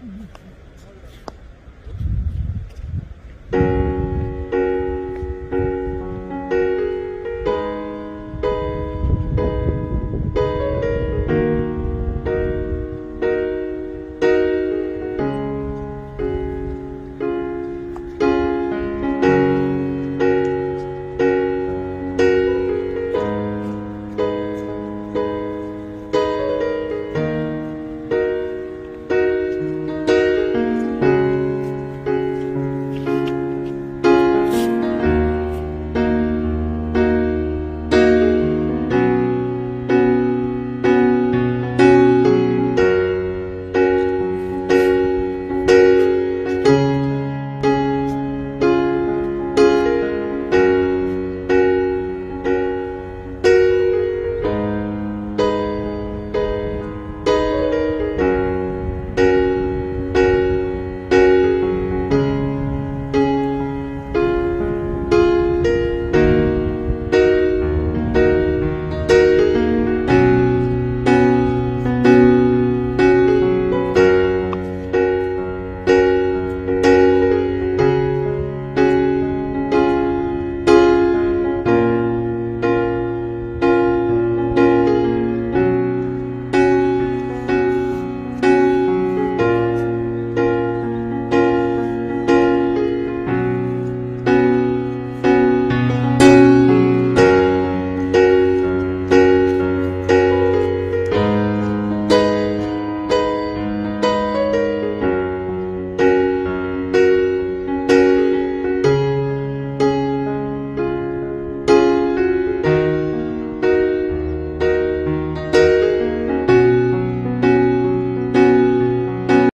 嗯。